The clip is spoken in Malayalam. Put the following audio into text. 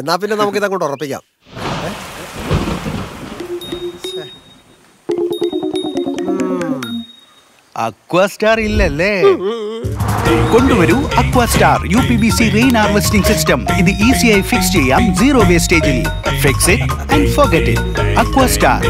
എന്നാ പിന്നെ നമുക്ക് ഇതങ്ങോട്ട് ഉറപ്പിക്കാം. അക്വാസ്റ്റാർ ഇല്ലല്ലേ? കൊണ്ടുവരൂ Aquastar U P V C rain harvesting system ഇത് ഈസിയായി ഫിക്സ് ചെയ്യാം zero വേസ്റ്റേജിൽ fix it and forget it Aquastar